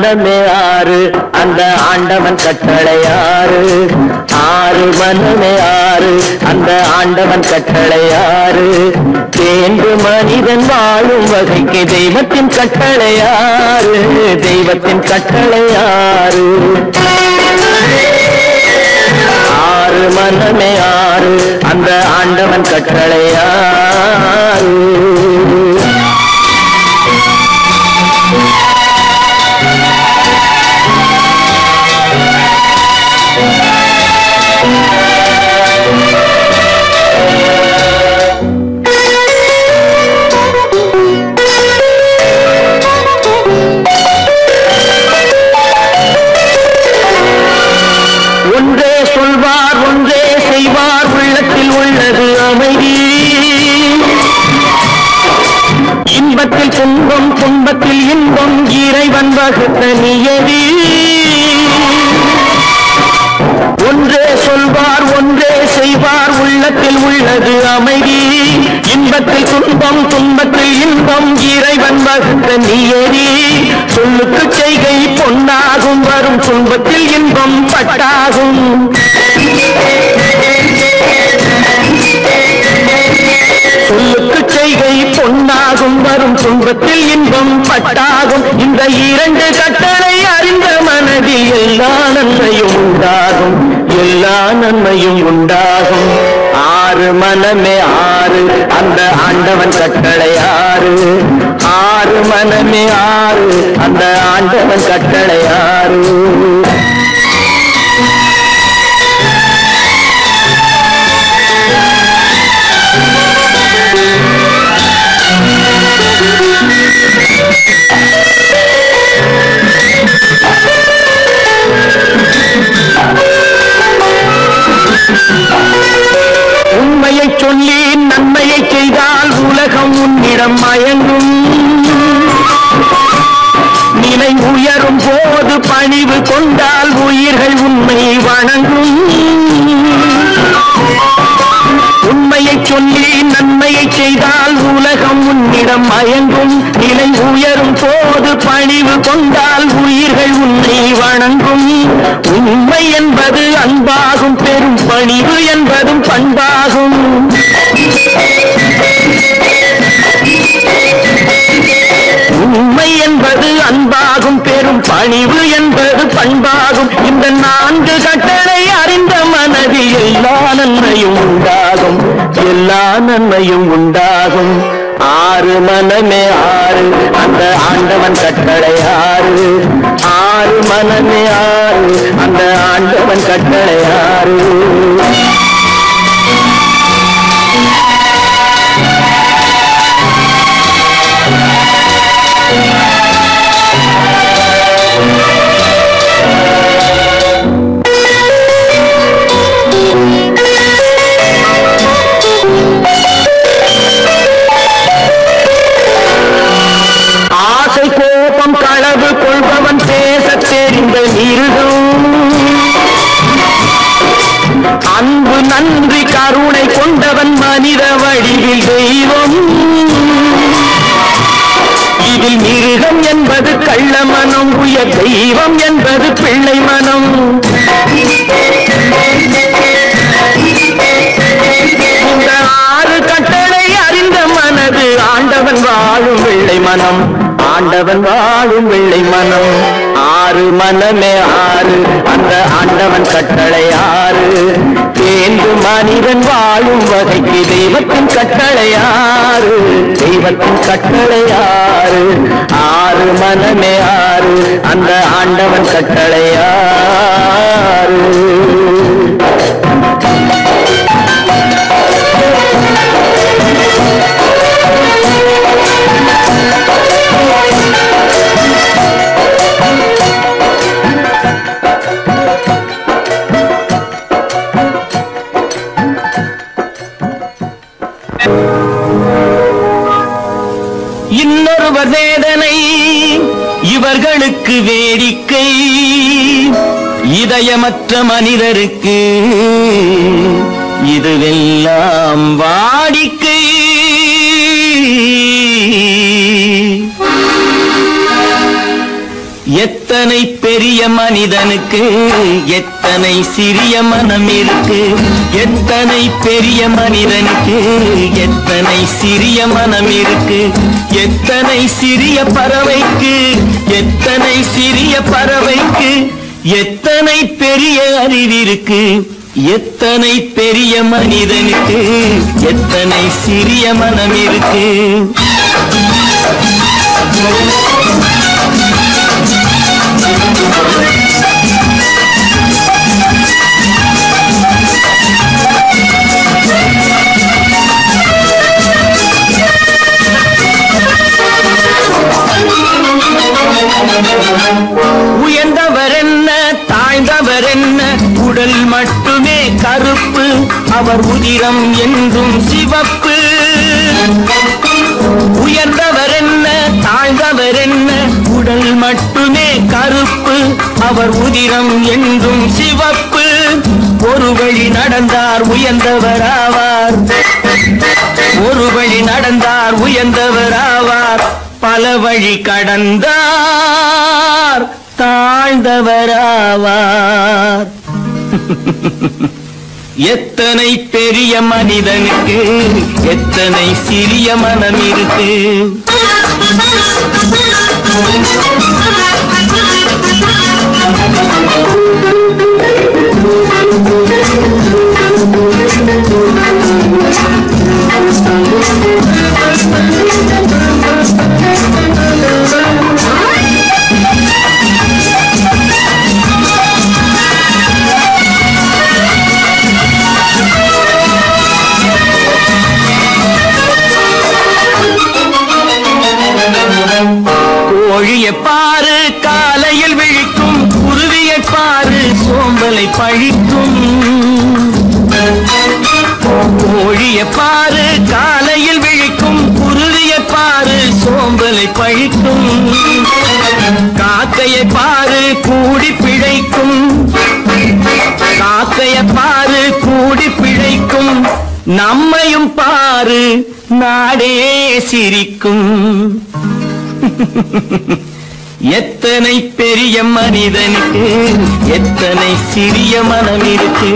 மனமே ஆறு அந்த ஆண்டவன் கட்டளை ஆறு ஆறு மனமே ஆறு அந்த ஆண்டவன் கட்டளை ஆறு மனிதன் வாழும் வகைக்கு தெய்வத்தின் கட்டளையாறு. தெய்வத்தின் கட்டளை ஆறு ஆறு மனமே ஆறு அந்த ஆண்டவன் கட்டளை அவன் வகுத்த நியதி ஒன்றே சொல்வார் ஒன்றே செய்வார் உள்ளத்தில் உள்ளது அமைதி. இன்பத்தில் துன்பம் துன்பத்தில் இன்பம் இறைவன் வகுத்த நியதி சொல்லுக்கு செய்கை பொன்னாகும் வரும் துன்பத்தில் இன்பம் பட்டாகும். சொல்லுக்கு செய்கை பொன்னாகும் வரும் துன்பத்தில் இன்பம் பட்டாகும். இந்த இரண்டு கட்டளை அறிந்த மனதில் எல்லா நன்மையும் உண்டாகும். எல்லா நன்மையும் உண்டாகும். ஆறு மனமே ஆறு அந்த ஆண்டவன் கட்டளை ஆறு. ஆறு மனமே ஆறு அந்த ஆண்டவன் கட்டளை ஆறு. உண்மையை சொல்லி நன்மையை செய்தால் உலகம் உன்னிடம் மயங்கும். நிலை உயரும் போது பணிவு கொண்டால் உயிர்கள் உண்மை வணங்கும். சொல்லி நன்மையை செய்தால் உலகம் உன்னிடம் மயங்கும். நிலை உயரும் போது பணிவு கொண்டால் உயிர்கள் உன்னை வணங்கும். உண்மை என்பது அன்பாகும் பெரும் பணிவு என்பதும் பண்பாகும். உண்மை என்பது அன்பாகும் பெரும் பணிவு என்பது பண்பாகும். இந்த நான்கு கட்டளை அறிந்த மனதில் எல்லா நன்மையும் உண்டாகும். எல்லா நன்மையும் உண்டாகும். ஆறு மனமே ஆறு அந்த ஆண்டவன் கட்டளை ஆறு. ஆறு மனமே ஆறு அந்த ஆண்டவன் கட்டளை ஆறு. ஆறு ஆறு. அந்த ஆண்டவன் கட்டளை ஆறு. தேர்ந்து மனிதன் வாழும் வகைக்கு தெய்வத்தின் கட்டளை ஆறு. தெய்வத்தின் கட்டளை ஆறு. ஆறு மனமே ஆறு. அந்த ஆண்டவன் கட்டளை ஆறு. இதயமற்ற மனிதருக்கு இதுவெல்லாம் வாடிக்கை. எத்தனை எத்தனை பெரிய மனிதனுக்கு எத்தனை சிறிய மனம் இருக்கு எத்தனை பெரிய மனிதனுக்கு எத்தனை சிறிய மனம் இருக்கு எத்தனை சிறிய பறவைக்கு எத்தனை சிறிய பறவைக்கு எத்தனை பெரிய அறிவிற்கு எத்தனை பெரிய மனிதனுக்கு? எத்தனை சிறிய மனம் இருக்கு? Thank you. வாழ்ந்தவர் என்ன உடல் மட்டுமே கருப்பு. அவர் உதிரம் என்றும் சிவப்பு. உயர்ந்தவர் என்ன தாழ்ந்தவர் என்ன உடல் மட்டுமே கருப்பு. அவர் உதிரம் என்றும் சிவப்பு. ஒரு வழி நடந்தார் உயர்ந்தவர் ஆவார் ஒரு வழி நடந்தார் உயர்ந்தவர் ஆவார் பல வழி கடந்தார். தாழ்ந்தவராவார். எத்தனை பெரிய மனிதனுக்கு எத்தனை சிறிய மனம் இருக்கு கோழியை அழிக்கும் கோழிய பாரு காலையில் விழிக்கும் குருவியை பாரு சோம்பலை பழிக்கும். காக்கையை பாரு கூடி பிழைக்கும். காக்கைய பாரு கூடி பிழைக்கும். நம்மையும் பாரு நாடே சிரிக்கும். எத்தனை பெரிய மனிதனுக்கு எத்தனை சிறிய மனம் இருக்கு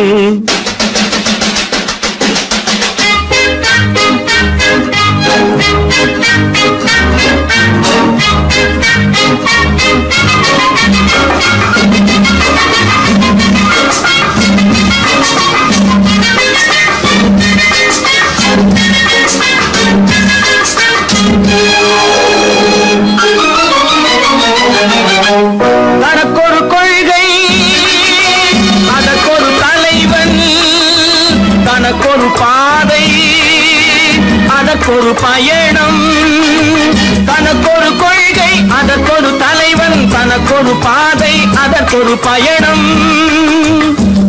அதற்கொரு பயணம்.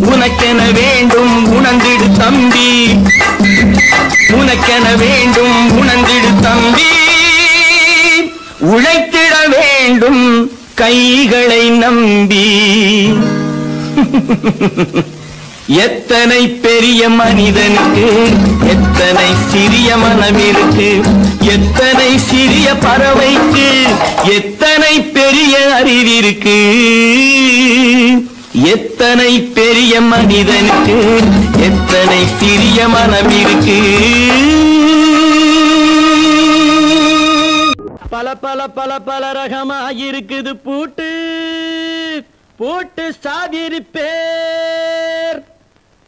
உனக்கென வேண்டும் உணர்ந்திடு தம்பி. உனக்கென வேண்டும் உணர்ந்திடு தம்பி. உழைத்திட வேண்டும் கைகளை நம்பி. எத்தனை பெரிய மனிதனுக்கு எத்தனை சிறிய மனம் இருக்கு எத்தனை சிறிய பறவைக்கு எத்தனை பெரிய அறிவிருக்கு எத்தனை பெரிய மனிதனுக்கு எத்தனை சிறிய மனம் இருக்கு பல பல பல பல ரகமா இருக்குது பூட்டு பூட்டு சாதிருப்பேர்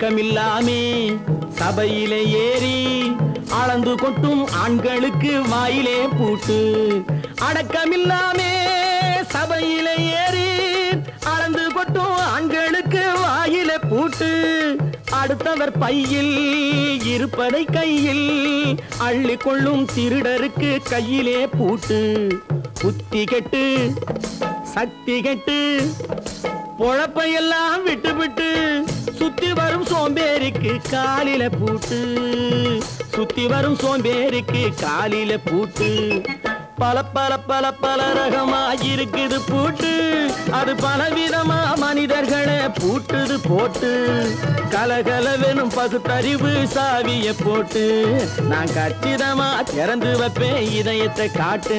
வெட்கமில்லாமே சபையிலே ஏறி அளந்து கொட்டும் ஆண்களுக்கு வாயிலே பூட்டு. அடக்கமில்லாமே சபையிலே ஏறி அளந்து கொட்டும் ஆண்களுக்கு வாயிலே பூட்டு. அடுத்தவர் பையில் இருப்பதை கையில் அள்ளி கொள்ளும் திருடருக்கு கையிலே பூட்டு. புத்தி கெட்டு சக்தி கெட்டு பொழப்பையெல்லாம் விட்டு விட்டு சுத்தி வரும் சோம்பேறிக்கு காலில பூட்டு. சுத்தி வரும் சோம்பேறிக்கு காலில பூட்டு. பல பல பல பல ரகமா இருக்குது பூட்டு. அது பலவிதமா மனிதர்களை பூட்டுது போட்டு. கலகலவெனும் பகுத்தறிவு சாவிய போட்டு. நான் கச்சிதமா திறந்து வைப்பேன் இதயத்தை காட்டு.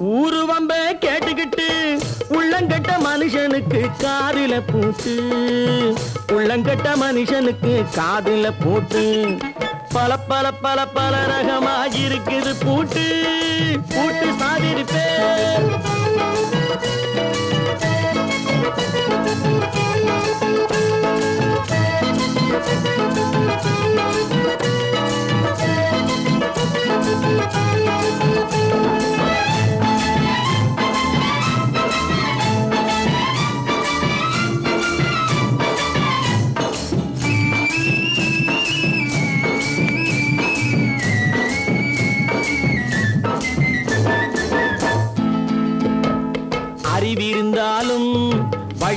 ஊரு வம்ப கேட்டுக்கிட்டு உள்ளங்கட்ட மனுஷனுக்கு காதுல பூட்டு உள்ளங்கட்ட மனுஷனுக்கு காதுல பூட்டு பல பல பல பல ரகமாக இருக்குது பூட்டு. பூட்டு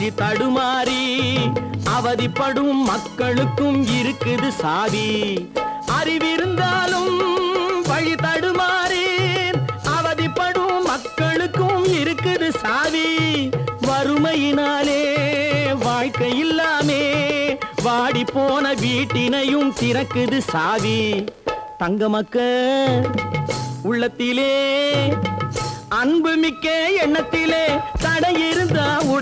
வழி தடுமாறி அவதிப்படும் மக்களுக்கும் இருக்குது சாவி அறிவிருந்தாலும் வழி தடுமாறி அவதிப்படும் மக்களுக்கும் இருக்குது சாவி வறுமையினாலே வாழ்க்கை இல்லாமே வாடி போன வீட்டினையும் திறக்குது சாவி தங்க மக்க உள்ளத்திலே அன்பு மிக்க எண்ணத்திலே தடை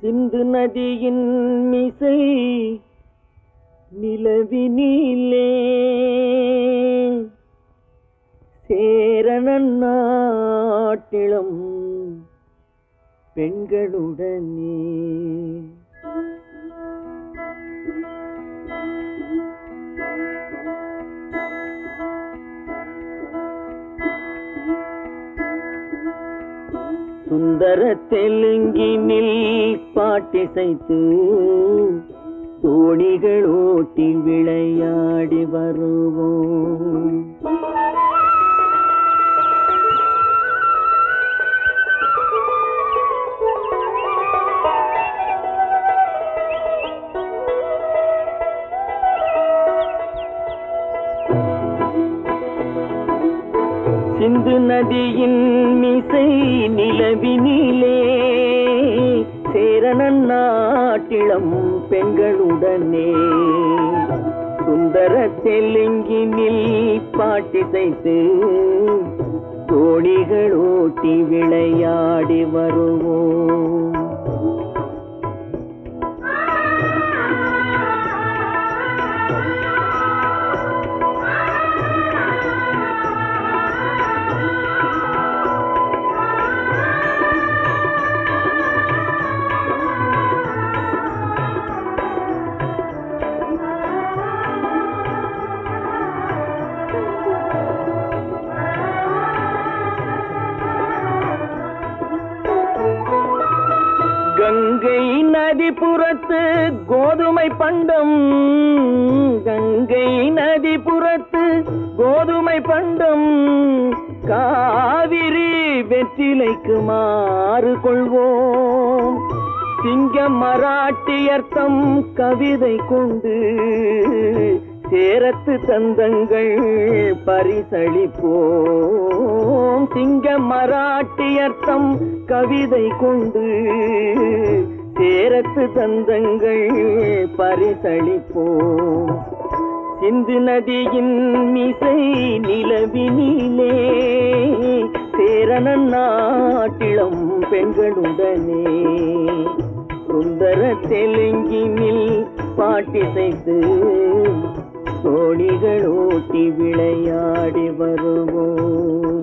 சிந்து நதியின் மிசை நிலவினிலே சேரணன் நாட்டிளம் பெண்களுடனே. சுந்தர தெலுங்கினில் பாட்டிசைத்து தோணிகள் ஓட்டி விளையாடி வருவோம். சிந்து நதியின் மிசை நிலவினிலே சேரணன் நாட்டிளம் பெண்களுடனே. சுந்தர தெலுங்கினில் பாட்டிசைத்து தோணிகள் ஓட்டி விளையாடி வருவோம். கோதுமை பண்டம் கங்கை நதி புறத்து கோதுமை பண்டம் காவிரி வெற்றிலைக்கு மாறு கொள்வோம். சிங்க மராட்டியர்த்தம் கவிதை கொண்டு சேரத்து தந்தங்கள் பரிசளிப்போம். சிங்க மராட்டியர்த்தம் கவிதை கொண்டு சேரத்து தந்தங்கள் பரிசளிப்போம். சிந்து நதியின் மிசை நிலவினிலே சேரணன் நாட்டிளம் பெண்களுடனே. சுந்தர தெலுங்கினில் பாட்டிசைத்து தோணிகள் ஓட்டி விளையாடி வருவோம்.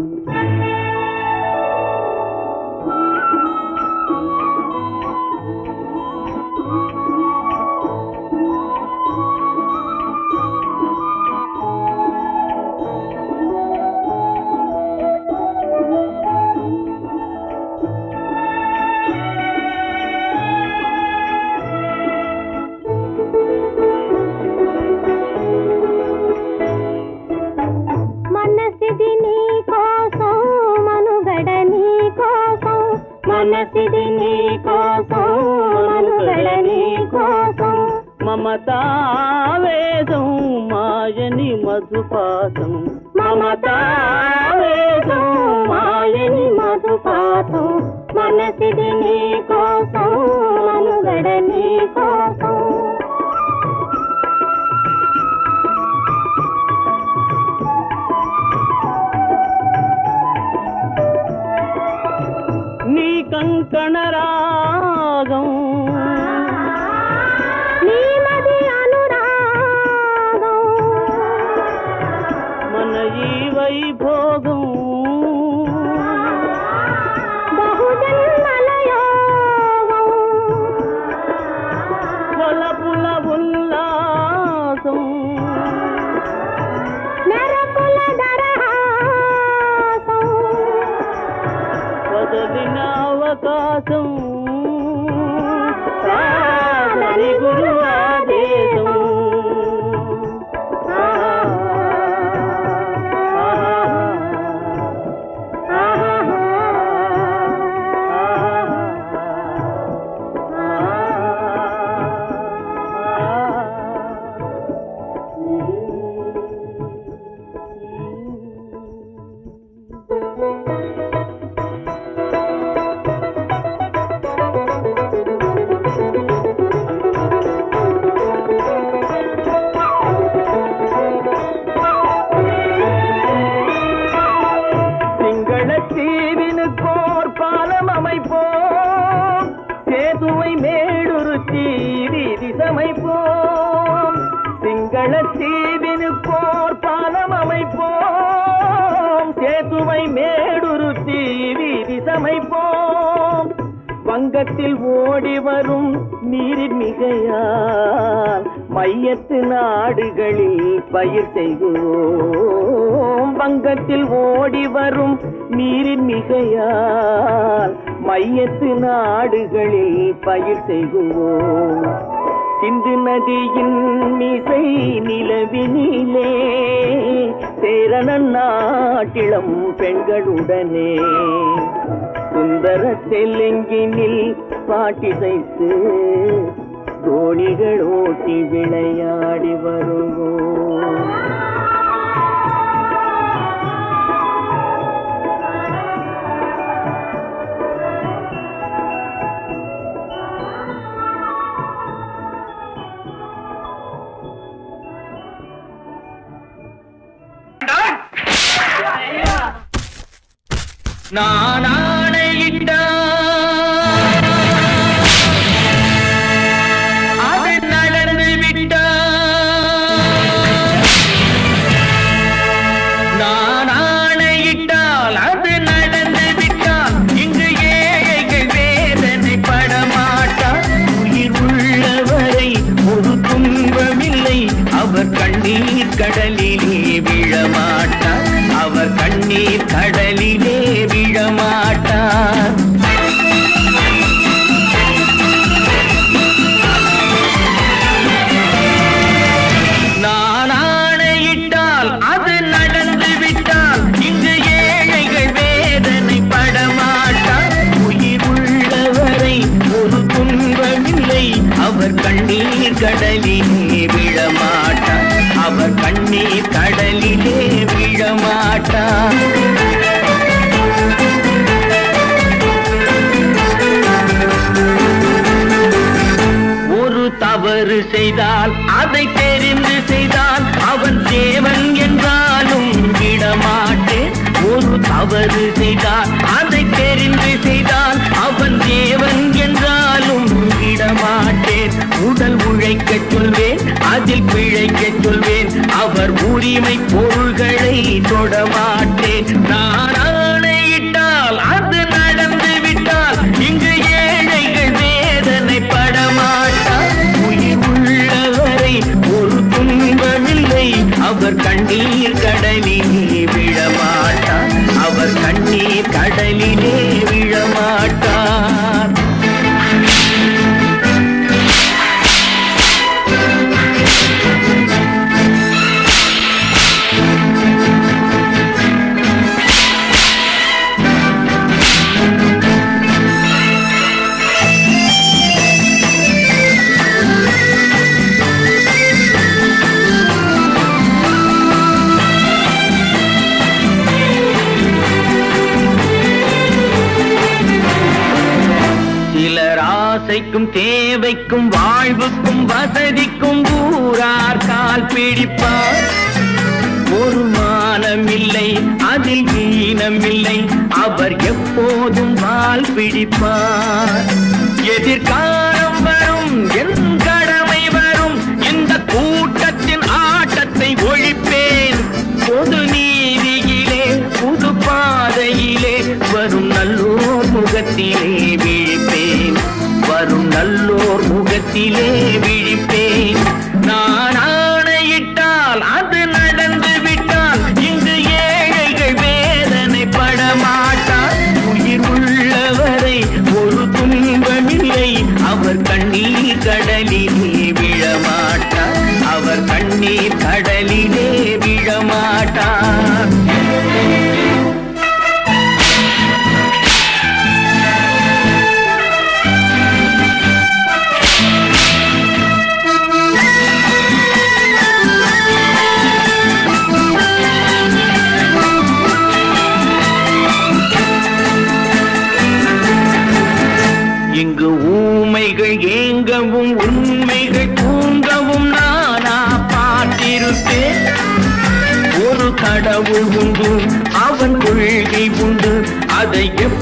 మనసిది నీ కోసం మనుగడ నీ కోసం మమతావేదం మాయని మధుపాసం మమతావేదం మాయని మధుపాతం. మనసిది నీ కోసం మనుగడ నీ కోసం மிகையால் மையத்து நாடுகளில் பயிர் செய்குவோம் சிந்து நதியின் மிசை நிலவினிலே சேரணன் நாட்டிளம் பெண்களுடனே. சுந்தர தெலுங்கினில் பாட்டிசைத்து தோணிகள் ஓட்டி விளையாடி வருவோம். நானா கண்ணீர் கடலிலே விழமாட்டான் ஒரு தவறு செய்தால் அதை தெரிந்து செய்தால் அவன் தேவன் என்றாலும் விடமாட்டேன் ஒரு தவறு செய்தால் அதை தெரிந்து செய்தால் அவன் தேவன் என்றாலும் விடமாட்டேன் உடல் உழைக்க சொல்வேன் அதில் பிழைக்க சொல்வேன். அவர் உரிமை பொருள்களை தொடமாட்டேன் நான் ஆணையிட்டால் அது நடந்து விட்டால் இங்கு ஏழைகள் வேதனை படமாட்டார் உயிர் உள்ளவரை ஒரு துன்பமில்லை அவர் கண்ணீர் கடலிலே விழமாட்டார் அவர் கண்ணீர் கடலிலே வாழ்வுக்கும் வசதிக்கும் ஊரார் கால் பிடிப்பார். ஒரு மானமில்லை அதில் ஈனமில்லை அவர் எப்போதும் வால் பிடிப்பார். எதிர்காலம் வரும் என் கடமை வரும் இந்த கூட்டத்தின் ஆட்டத்தை ஒழிப்பேன். பொது நீதியிலே புது பாதையிலே வரும் நல்லோர் முகத்திலே விழிப்பேன். வரும் நல்லோர் முகத்திலே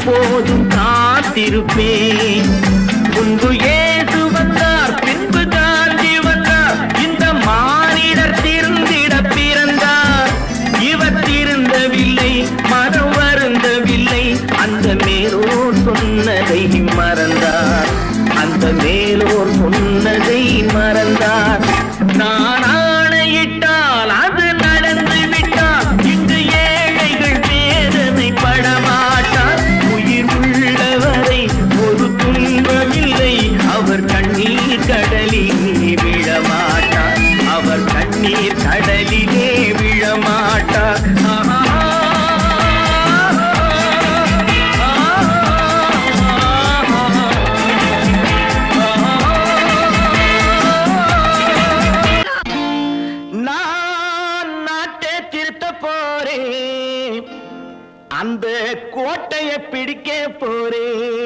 அதை காத்திருப்பே पिड़के पोरे।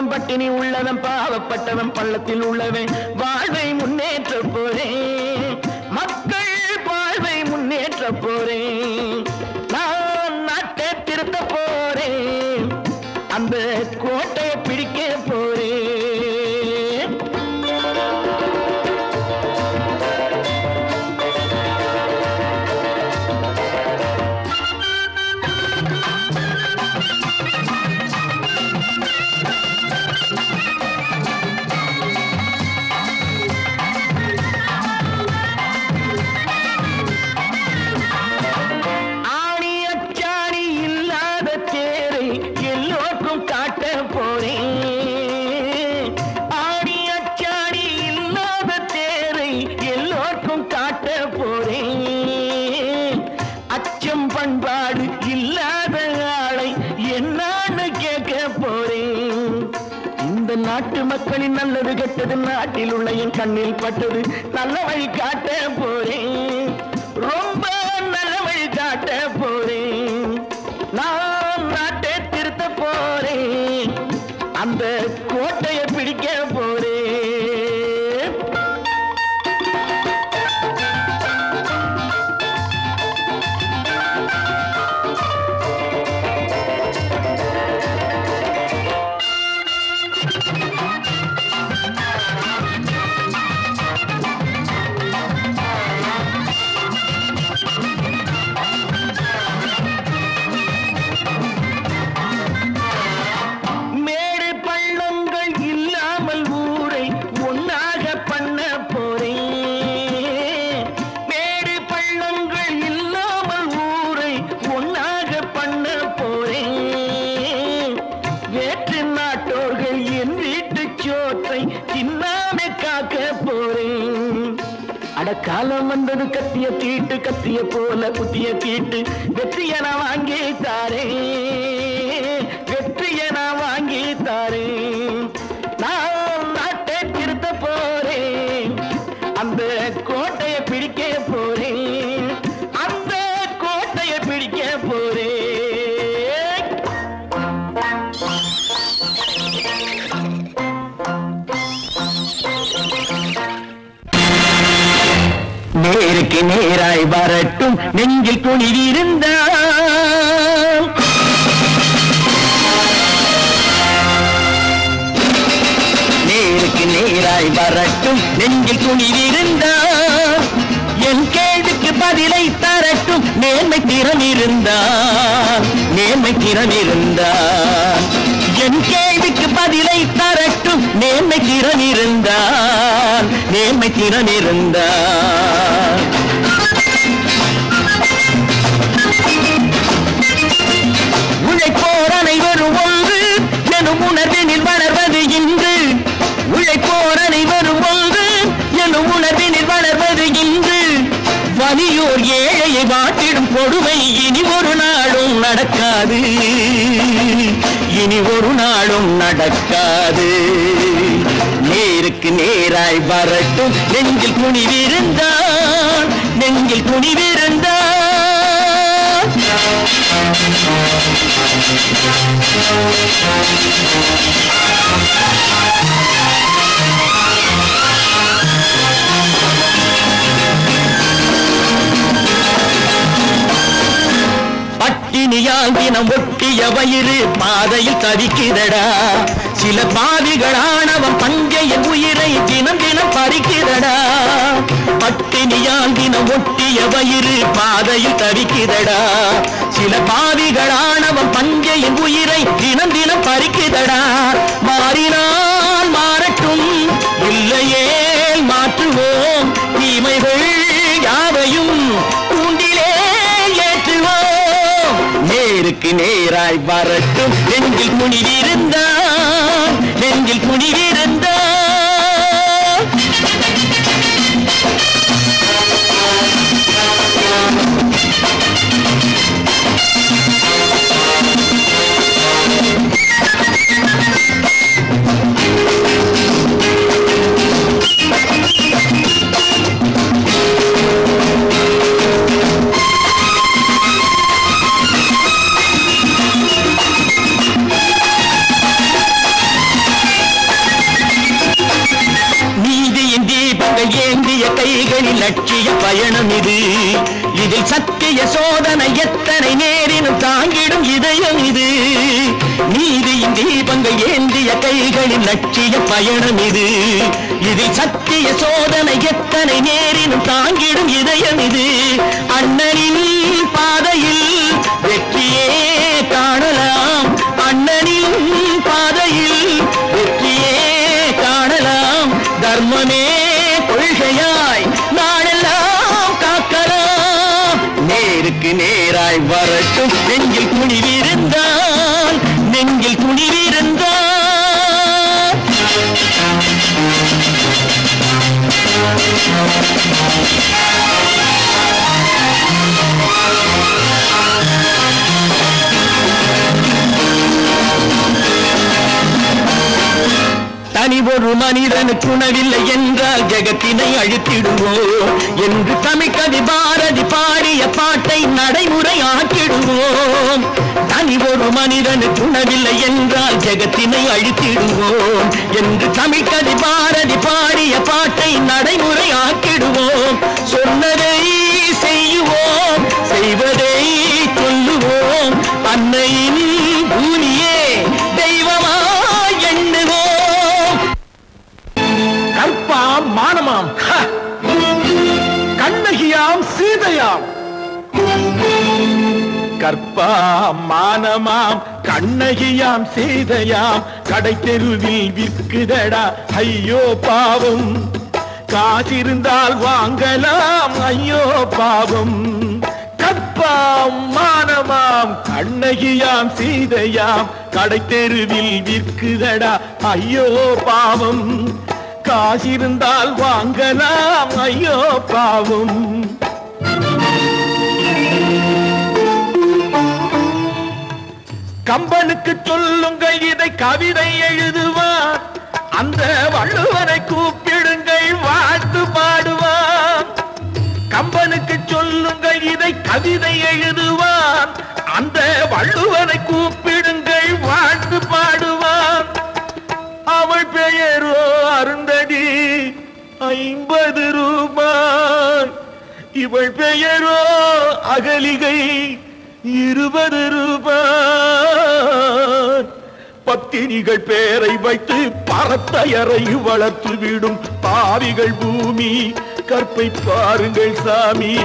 பாவம் பட்டினி உள்ளவன் பாவப்பட்டவன் பள்ளத்தில் உள்ளவன். வாழ்வை முன்னேற்ற போறேன். மக்கள் வாழ்வை முன்னேற்ற போறேன். காட்டில் உள்ள என் கண்ணில் பட்டது. நல்ல வழி காட்ட கத்திய போல குத்திய கேட்டு நேராய் வரட்டும் நெஞ்சில் துணிவிருந்தால் நேருக்கு நேராய் வரட்டும் நெஞ்சில் துணிவிருந்தால் என் கேள்விக்கு பதிலை தரட்டும் நேர்மை திறன் இருந்தால் நேர்மை திறன் இருந்தால் என் கேள்விக்கு பதிலை தரட்டும் நேர்மை திறன் இருந்தால் நேர்மை திறன் இருந்தால் உணர்வினில் வளர்வது இன்று. வலியோர் ஏழையை வாட்டிடும் கொடுமை இனி ஒரு நாளும் நடக்காது. இனி ஒரு நாளும் நடக்காது. நேருக்கு நேராய் வரட்டும். நெஞ்சில் துணிவிருந்தான். நெஞ்சில் துணிவிருந்தான். பட்டினியால் தினம் ஒட்டிய வயிறு பாதையில் தவிக்கிறடா. சில பாவிகளானவன் பஞ்சையின் உயிரை தினம் தினம் பறிக்கிறடா. பட்டினியால் தினம் ஒட்டிய வயிறு பாதையில் தவிக்கிறடா. சில பாவிகளானவன் பஞ்சையின் உயிரை தினம் தினம் பறிக்கிறடா. மாறினால் மாறட்டும் இல்லையே மாற்றுவோம் தீமைகள் நேருக்கு நேராய் வரட்டும். நெஞ்சில் குனிவிருந்தான் நெஞ்சில் குனிவிருந்தான் இது. இதில் சத்திய சோதனை எத்தனை நேரினும் தாங்கிடும் இதயம் இது. நீதியின் தீபங்கள் ஏந்திய கைகளின் லட்சிய பயணம் இது. இதில் சத்திய சோதனை எத்தனை நேரினும் தாங்கிடும் இதயம் இது. அண்ணனின் பாதையில் வெற்றியே காணலாம். நேருக்கு நேராய் வரட்டும். நெஞ்சில் துணிவிருந்தால் நெஞ்சில் துணிவிருந்தால் மணி ஒரு மனிதனுக்கு உணவில்லை என்றால் ஜெகத்தினை அழித்திடுவோம். என்று தமிழ்கவி பாரதி பாடிய பாட்டை நடைமுறை ஆக்கிடுவோம் தனி ஒரு மனிதனுக்கு உணவில்லை என்றால் ஜெகத்தினை அழித்திடுவோம். என்று தமிழ்கவி பாரதி பாடிய பாட்டை நடைமுறை ஆக்கிடுவோம் சொன்னதை செய்யுவோம் செய்வதை சொல்லுவோம். அன்னையின் மானமாம் கண்ணகியாம் சீதையாம். கற்பாம் மானமாம். கண்ணகியாம் சீதையாம். கடை தெருவில் விற்குதடா. ஐயோ பாவம். காசிருந்தால் வாங்கலாம். ஐயோ பாவம். கற்பாம் மானமாம். கண்ணகியாம் சீதையாம். கடை தெருவில் விற்குதடா. ஐயோ பாவம். காசிருந்தால் வாங்கலாம். ஐயோ பாவம். கம்பனுக்கு சொல்லுங்கள் இதை கவிதை எழுதுவான் அந்த வள்ளுவரை கூப்பிடுங்கள் வாழ்த்து பாடுவான் கம்பனுக்கு சொல்லுங்கள் இதை கவிதை எழுதுவான் அந்த வள்ளுவரை கூப்பிடுங்கள் அவள் பெயரோ அருந்ததி. ஐம்பது ரூபாய். இவள் பெயரோ அகலிகை. இருபது ரூபாய். பத்தினிகள் பேரை வைத்து பரத்தையறை வளர்த்து விடும் பாவிகள் பூமி. கற்பை பாருங்கள் சாமி.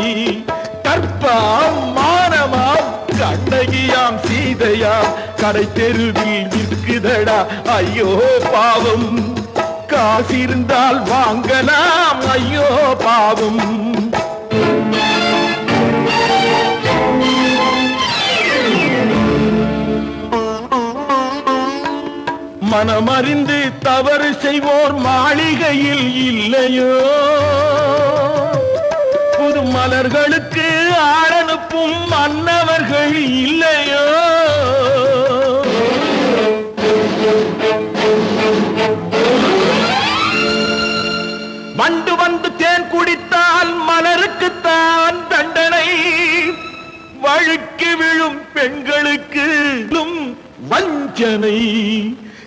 கற்பாம் மானமாம் கண்ணகியாம் சீதையாம் கடை தெருவில் இருக்குதடா. ஐயோ பாவம். காசிருந்தால் வாங்கலாம். ஐயோ பாவம். மனமறிந்து தவறு செய்வோர் மாளிகையில் இல்லையோ? புது மலர்களுக்கு ஆடனுப்பும் மன்னவர்கள் இல்லையோ? வழுக்கி விழும் பெண்களுக்கு வஞ்சனை.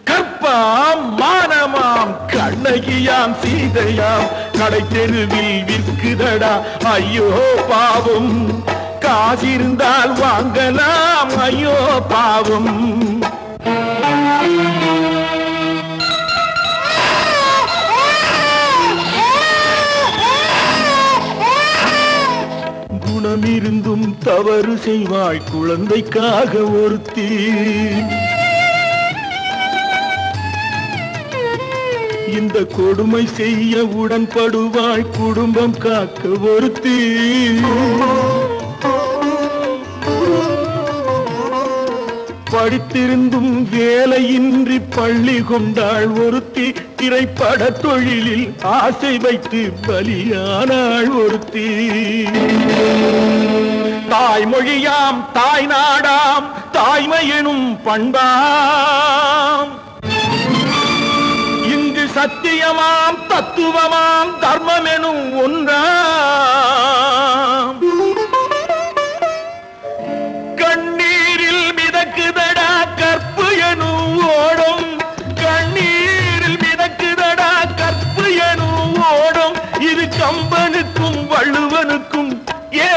கற்பாம் மானமாம் கண்ணகியாம் சீதையாம் கடை தெருவில் விற்குதடா. ஐயோ பாவம். காசிருந்தால் வாங்கலாம் ஐயோ பாவம். இருந்தும் தவறு செய்வாய் குழந்தைக்காக ஒருத்தி. இந்த கொடுமை செய்ய உடன்படுவாய் குடும்பம் காக்க ஒருத்தி. படித்திருந்தும் வேலையின்றி பள்ளி கொண்டாள் ஒருத்தி திரைப்பட தொழிலில் ஆசை வைத்து பலியானாள் ஒருத்தி. தாய்மொழியாம் தாய் நாடாம் தாய்மையெனும் பண்பாம். இங்கு சத்தியமாம் தத்துவமாம் தர்மமெனும் ஒன்றாம்.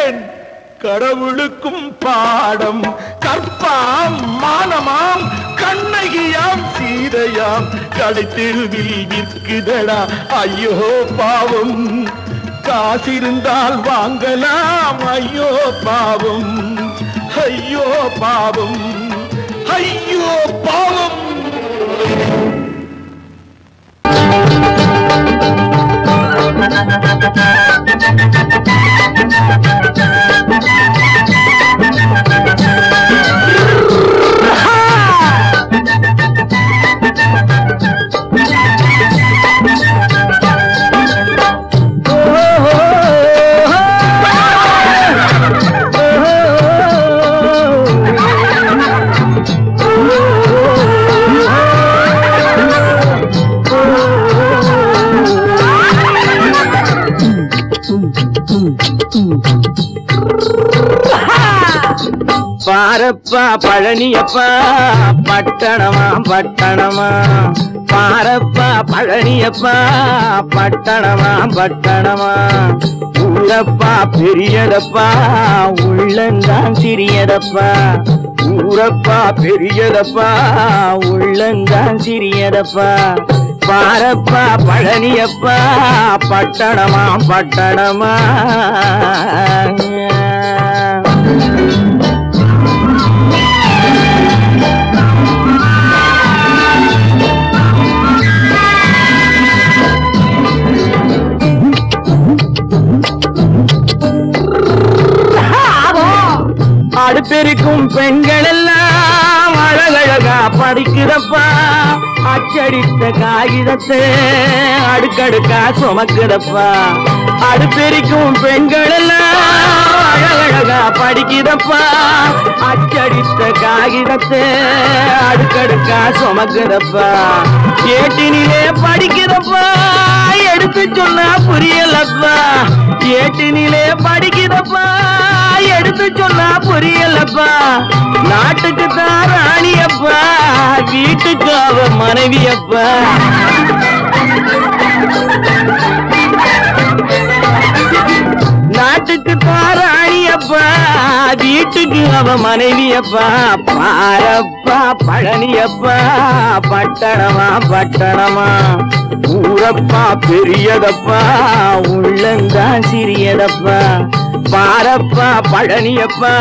மிதக்குதடா கடவுளுக்கும் பாடம் கற்பாம் மானமாம் கண்ணகியாம் சீதையாம். கடைத்தெருவில் விற்குதடா ஐயோ பாவம். காசிருந்தால் வாங்கலாம் ஐயோ பாவம். ஐயோ பாவம். ஐயோ பாவம். பாரப்பா பழனியப்பா பட்டணமா பட்டணமா. பாரப்பா பழனியப்பா பட்டணமா பட்டணமா. ஊரப்பா பெரியதப்பா உள்ளந்தான் சிறியதப்பா. ஊரப்பா பெரியதப்பா உள்ளந்தான் சிறியதப்பா. பாரப்பா பழனியப்பா பட்டணமா பட்டணமா. பெருக்கும் பெண்கள் எல்லாம் அழகழகா படிக்கிறப்பா. அச்சடித்த காகிதத்தை அடுக்கடுக்கா சுமக்குதப்பா அடுப்பெருக்கும் பெண்கள் எல்லாம் அழகழகா படிக்கிறப்பா. அச்சடித்த காகிதத்தை அடுக்கடுக்கா சுமக்கிறப்பா. ஏட்டினிலே படிக்கிறப்பா எடுத்து சொன்னா புரியலப்பா. ஏட்டினிலே படிக்கிறப்பா எடுத்து சொன்னா புரியலப்பா. நாட்டுக்கு தான் ராணியப்பா வீட்டுக்கு அவ மனைவியப்பா. நாட்டுக்கு தான் ராணியப்பா வீட்டுக்கு அவ மனைவியப்பா பாரப்பா பழனியப்பா பட்டணமா பட்டணமா. ஊரப்பா பெரியதப்பா உள்ளந்தான் சிறியதப்பா. பாரப்பா பழனியப்பா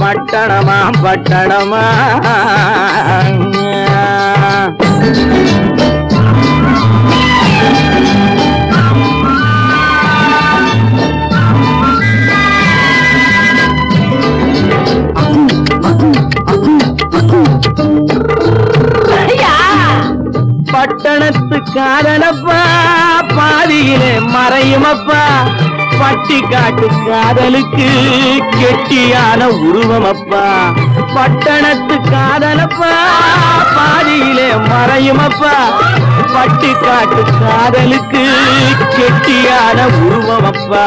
பட்டணமா பட்டணமா. பட்டணத்து காதலப்பா பாதியிலே மறையுமப்பா. பட்டி காட்டு காதலுக்கு கெட்டியான உருவமப்பா. பட்டணத்து காதலப்பா பாதியிலே மறையுமப்பா. பட்டி காட்டு காதலுக்கு கெட்டியான உருவமப்பா.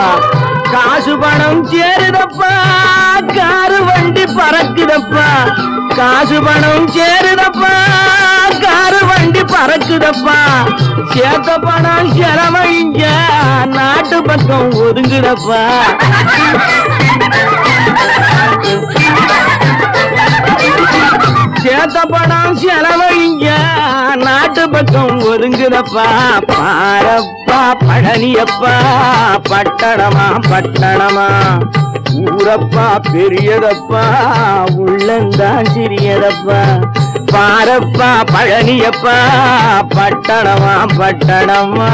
காசு பணம் சேருதப்பா காரு வண்டி பறக்குதப்பா. காசு பணம் சேருதப்பா காரு வண்டி பறக்குதப்பா. சேத்த பணம் செலவழிஞ்ச நாட்டு பக்கம் ஒதுங்குதப்பா. சேத்த பணம் செலவழிங்க நாட்டு பக்கம் ஒதுங்குதப்பா பாரப்பா பழனியப்பா பட்டணமா பட்டணமா. ஊரப்பா பெரியதப்பா உள்ளந்தான் சிறியதப்பா. பாரப்பா பழனியப்பா பட்டணமா பட்டணமா.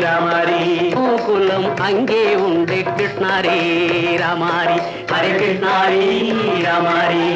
ராமாரி. கோகுலம் அங்கே உண்டு கிருஷ்ணாரி ராமாரி. ஹரே கிருஷ்ணாரி ராமாரி.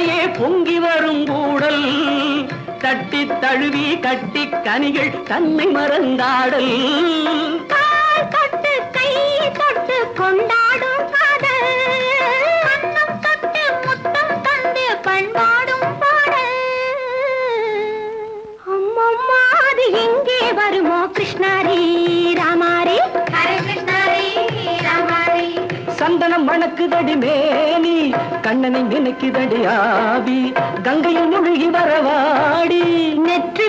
நெஞ்சின் பொங்கி வரும் கூடல். தட்டி தழுவி கட்டி கனிகள் தன்னை மறந்தாடல். தொட்டு கை தொட்டு கொண்டாடும் காதல். பண்பாடும் பாடல். அம்மம்மா அது எங்கே வருமோ கிருஷ்ணாரி. சந்தனம் மணக்குதடி மேனி கண்ணனை நினைக்குதடி ஆவி கங்கையில் முழுகி வரவாடி. நெற்றி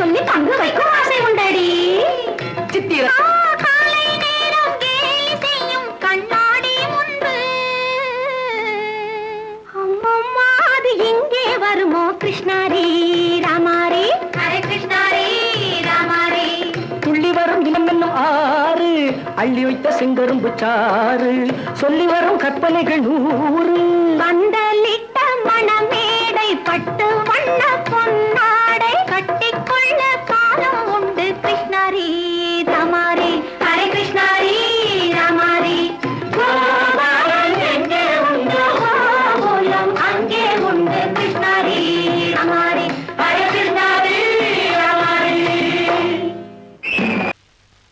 சொல்லி தங்கு வைக்கும் ஆசை உண்டடி சித்திர வருமோ கிருஷ்ணாரி ராமாரி ஹரே கிருஷ்ணாரி ராமாரி துள்ளி வரும் இனம் என்னும் ஆறு அள்ளி வைத்த செங்கரும்பு சாறு சொல்லி வரும் கற்பனைகள் நூறு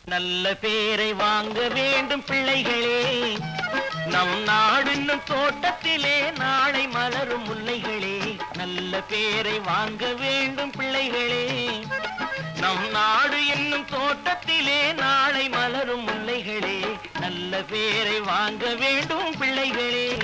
நல்ல பேரை வாங்க வேண்டும் பிள்ளைகளே. நம் நாடு இன்னும் தோட்டத்திலே நாளை மலரும் முல்லைகளே. நல்ல பேரை வாங்க வேண்டும் பிள்ளைகளே. நம் நாடு என்னும் தோட்டத்திலே நாளை மலரும் முல்லைகளே. நல்ல பேரை வாங்க வேண்டும் பிள்ளைகளே.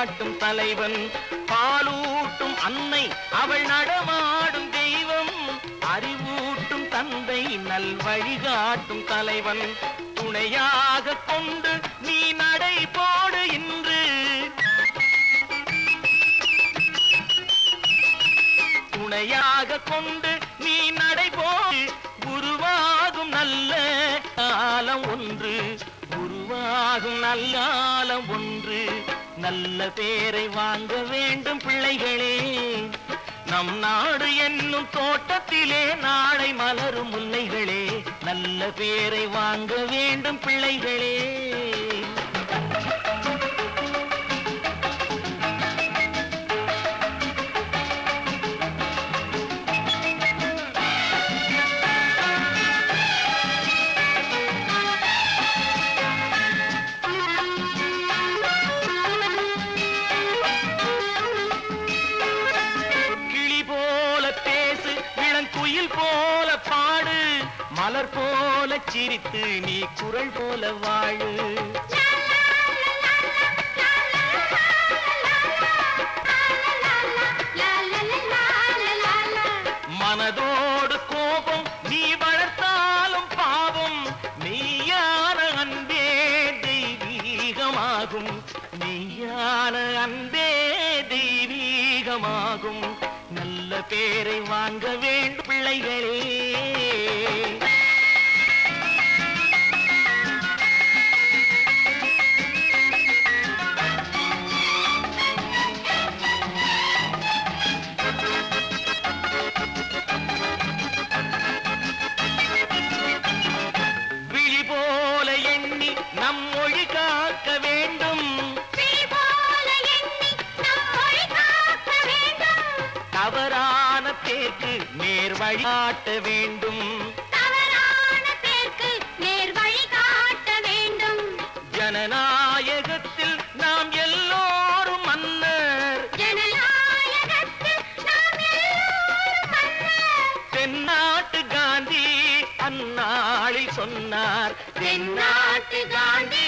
காட்டும் தலைவன் பாலூட்டும் அன்னை அவள் நடமாடும் தெய்வம். அறிவூட்டும் தந்தை நல் வழிகாட்டும் தலைவன். துணையாக கொண்டு நீ நடை போடு இன்று. துணையாக கொண்டு நீ நடை போடு. குருவாகும் நல்ல காலம் ஒன்று. உருவாகும் நல்லாலம் ஒன்று. நல்ல பேரை வாங்க வேண்டும் பிள்ளைகளே. நம் நாடு என்னும் தோட்டத்திலே நாளை மலரும் முல்லைகளே. நல்ல பேரை வாங்க வேண்டும் பிள்ளைகளே. மலர் போல சிரித்து நீ குரல் போல வாழு. மனதோடு கோபம் நீ வளர்த்தாலும் பாவம் மெய்யான அன்பே தெய்வீகமாகும். மெய்யான அன்பே தெய்வீகமாகும். நல்ல பேரை வாங்க வேண்டும் பிள்ளைகளே. வழிகாட்ட வேண்டும். தவறான பேருக்கு நேர் வழி காட்ட வேண்டும். ஜனநாயகத்தில் நாம் எல்லோரும் மன்னர். ஜனநாயகத்தில் நாம் எல்லோரும் மன்னர். தென்னாட்டு காந்தி அந்நாளில் சொன்னார். தென்னாட்டு காந்தி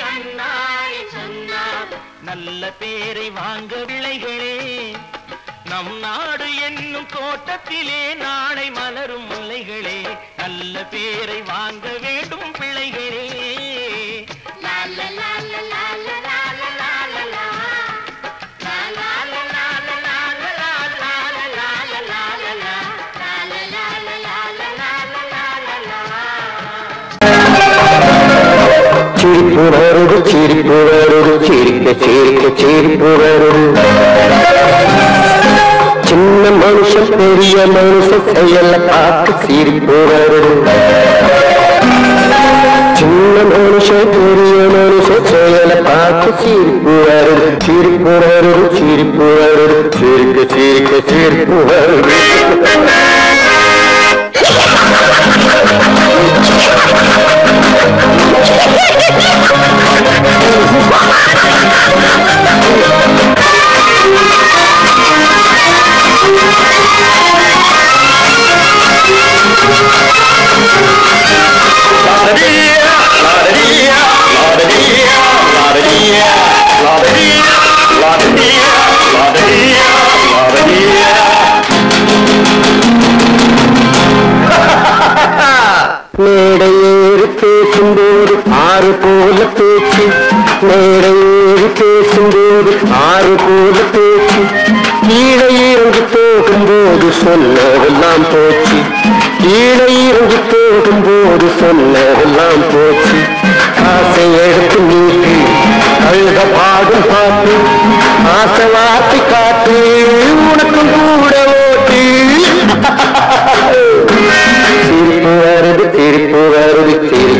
அந்நாளில் சொன்னார். நல்ல பேரை வாங்க விளைகளே நம் நாடு என்னும் தோட்டத்திலே நாளை மலரும் முல்லைகளே நல்ல பேரை வாங்க வேண்டும் பிள்ளைகளே. ചിരിപ്പു വേറൊരു ചിരിപ്പു വേറൊരു ചിരിക്ക ചിരിക്ക ചിരിപ്പു വേറൊരു சின்ன மனுஷன் பெரிய மனுஷன் செயல பார்த்து சிரிப்பு வருது சின்ன மனுஷன் பெரிய மனுஷன் செயல பார்த்து சிரிப்பு வருது சிரிப்பு வருது சிரிப்பு வருது சிரிக்க சிரிக்க சிரிப்பு வருது ஆறு போல பேச்சு மேடையேறி பேசும்போது ஆறு போல பேச்சு. கீழே இறங்கி போகும்போது சொன்னதெல்லாம் போச்சு. கீழே இறங்கி போகும்போது சொன்னதெல்லாம் போச்சு. ஆசை எடுத்து நீட்டு அழுத பாடும் பாட்டு ஆசை வார்த்தை காட்டு உனக்கும் கூட ஓட்டு. சிரிப்பு வருது சிரிப்பு வருது சிரிக்க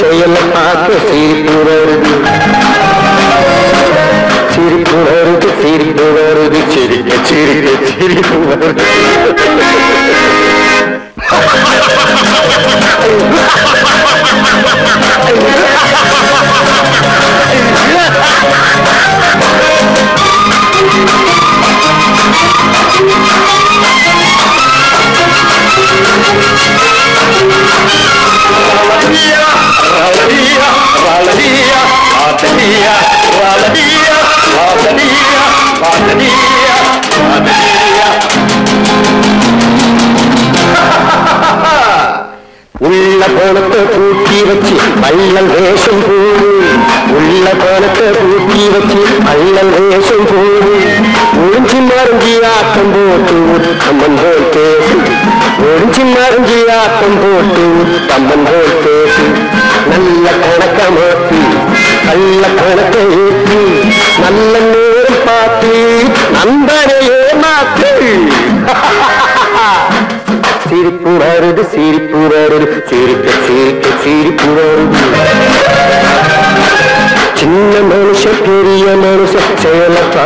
سيلقى في دور الدين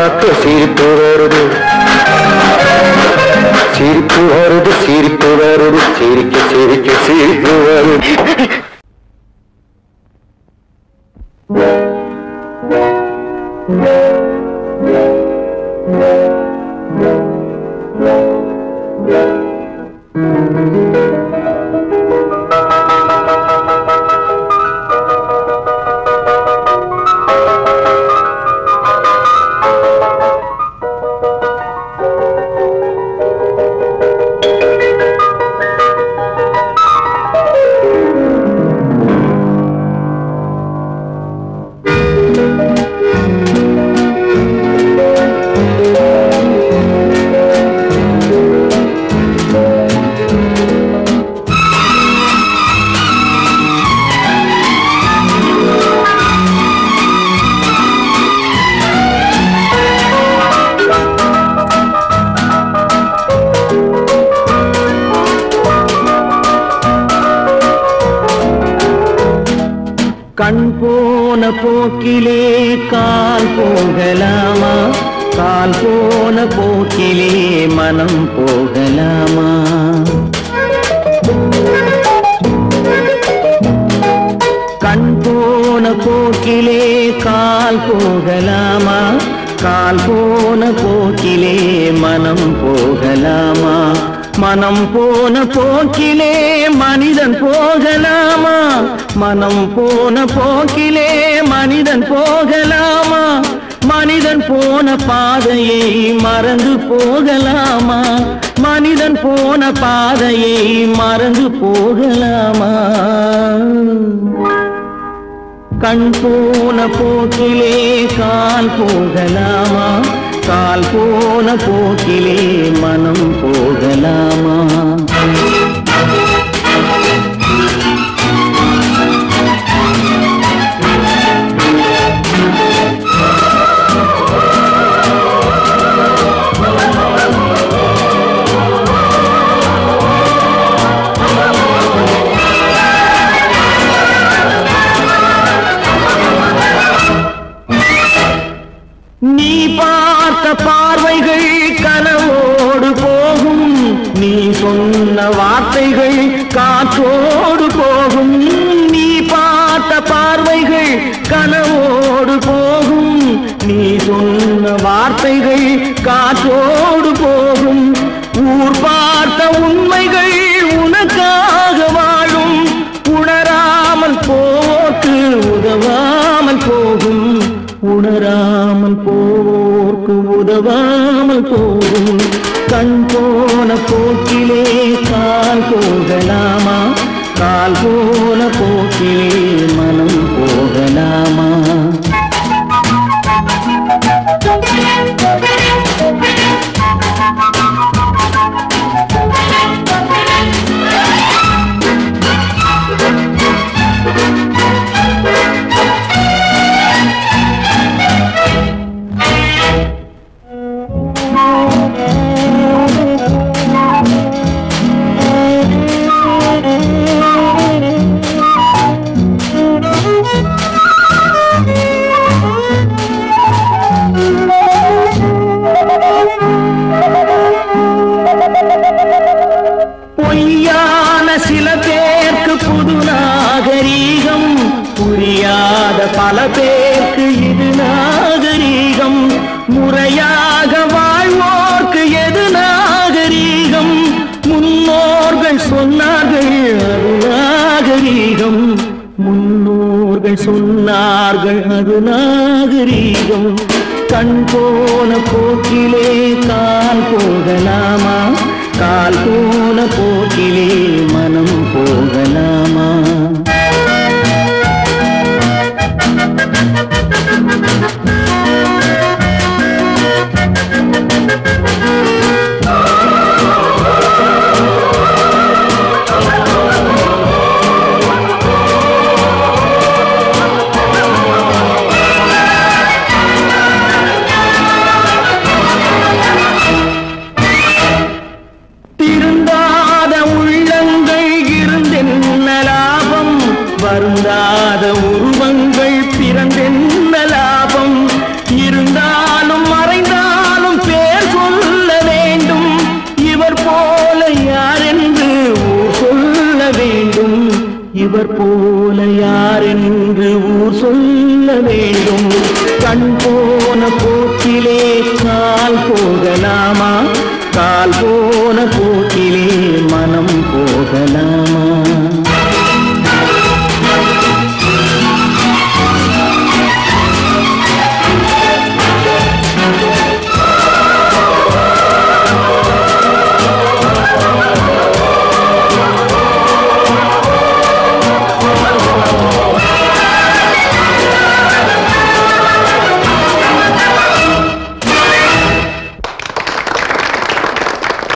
பார்க்க சிரிப்பு வருது. சிரிப்பு வருது சிரிப்பு வருது. சிரிக்க சிரிக்க சிரிப்பு வருது. உதவாமல் போகும் கண் போன போக்கிலே கால் போகலாமா? கால் போன போக்கிலே நாங்கள் அது நாகரீகம். கண் போன போக்கிலே கால் போகலாமா? கால் போன போக்கிலே